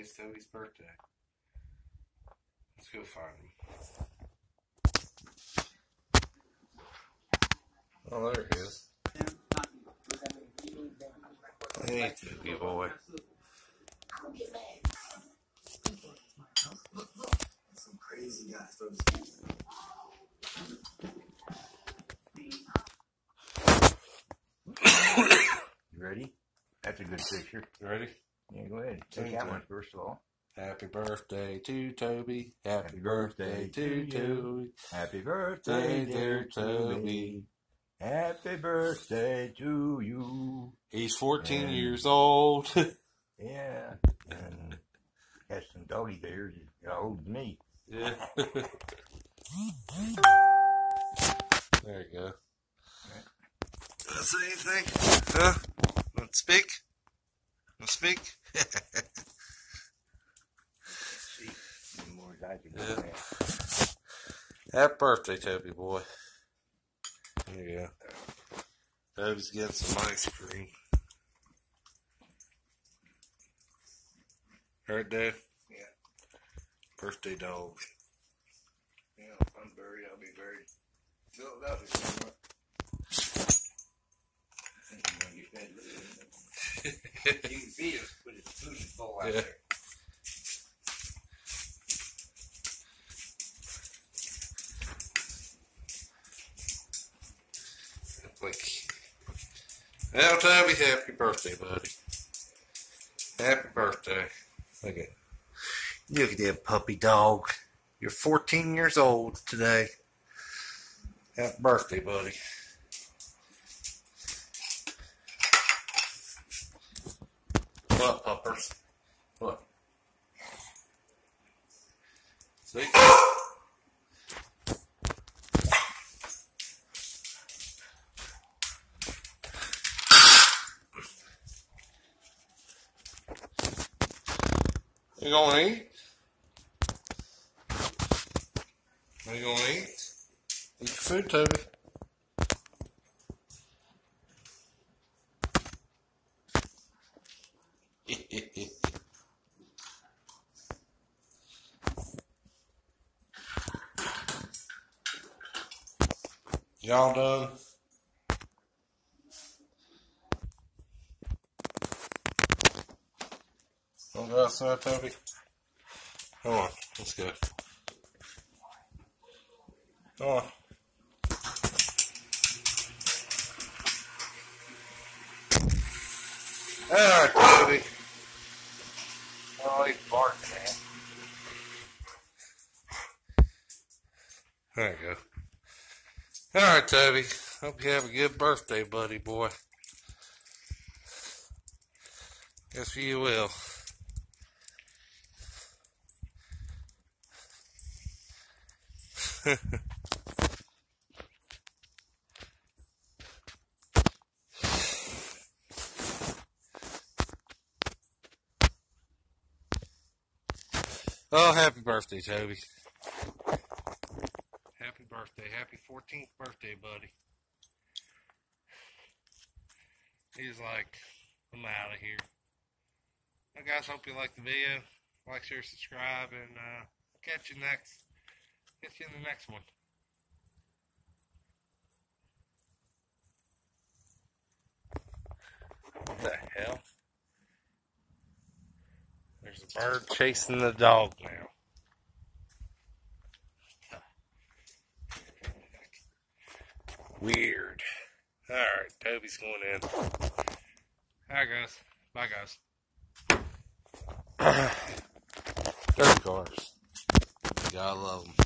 Today's Toby's birthday. Let's go find him. Oh, there he is. Hey, Toby boy. Some crazy guys. You ready? That's a good picture. You ready? Yeah, go ahead. Take Thank that one first of all. Happy birthday to Toby. Happy Happy birthday birthday to to Toby. Happy birthday, dear Toby. Happy birthday to you. He's 14 Yeah. years old. Yeah. And has some doggy bears as old as me. yeah. there you go. Did I say anything? Huh? Want to speak? Want to speak? See, any more as I can Yeah. Happy birthday, Toby boy. There you go. Toby's getting some ice cream. Right, Dave? Yeah. Birthday dog. Yeah, I'm buried. I'll be buried. Philadelphia You can feed us, put his food bowl out Yeah. there. Like, well, Toby, happy birthday, buddy. Happy birthday. Look at, look at that puppy dog. You're 14 years old today. Happy birthday, buddy. What, puppers? What? See? You gonna eat? Are you gonna eat? Eat your food, Toby. Y'all done? Wanna go outside, Toby? Come on, let's go. Come on. Alright, Toby. There you go. Alright, Toby. Hope you have a good birthday, buddy boy. Guess you will. Oh, happy birthday, Toby. Happy birthday. Happy 14th birthday, buddy. He's like, I'm out of here. Well, guys, hope you liked the video. Like, share, subscribe, and uh, catch you next. Catch you in the next one. What the hell? There's a bird chasing the dog now. Weird. Alright, Toby's going in. Alright, guys. Bye, guys. Dirty cars. You gotta love them.